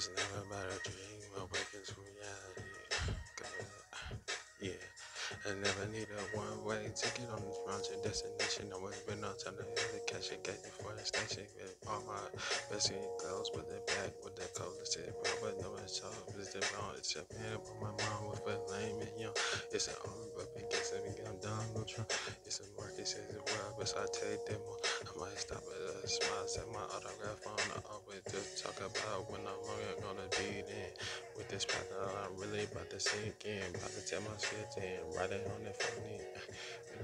It's never about a dream, awaken to reality. Yeah. I never need a one way ticket on this round to destination. Always been on time to hit the cash and get before the station. With all my best clothes with the back with the cola shit, bro. But no one's top is the wrong. It's a man up on my mom with a lame and young. It's an arm, but it gets me I'm Donald Trump. It's a market, says it well, but I take them on. I might stop at a smile, set my autograph on the I'm gonna be then. With this path, I'm really about to sink in, about to tell my shit in, right on the phone, uh,